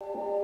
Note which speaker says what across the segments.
Speaker 1: Okay,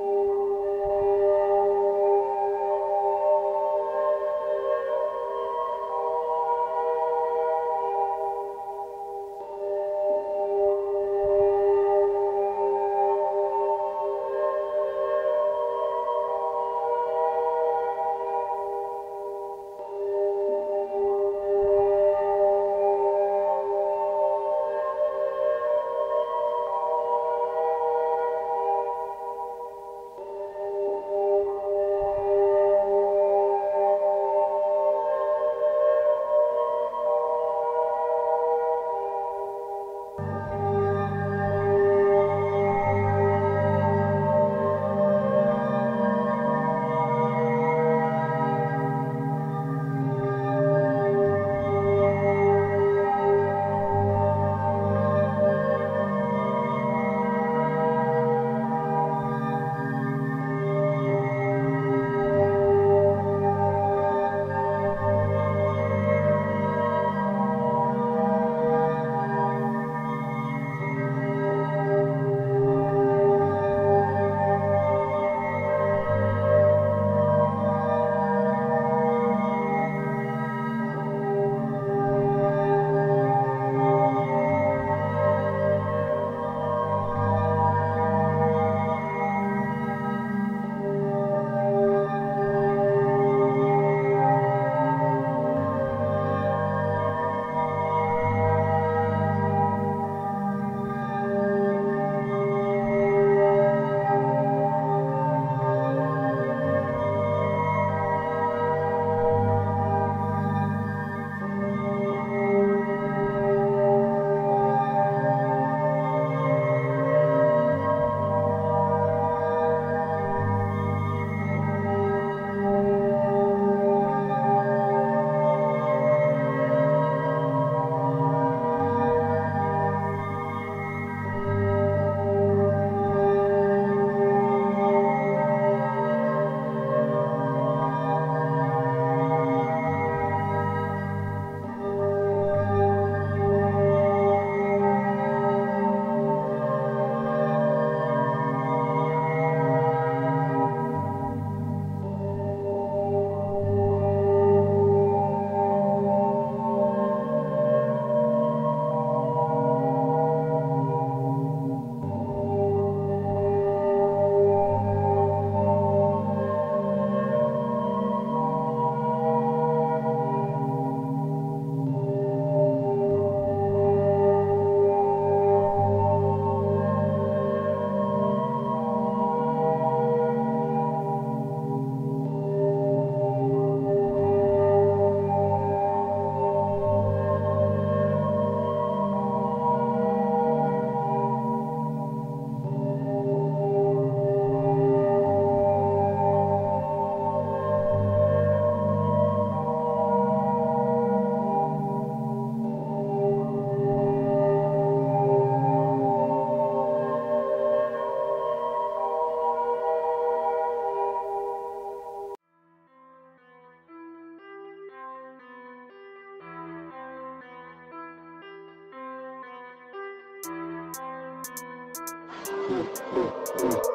Speaker 1: you?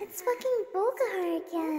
Speaker 1: it's fucking Bulgahar again.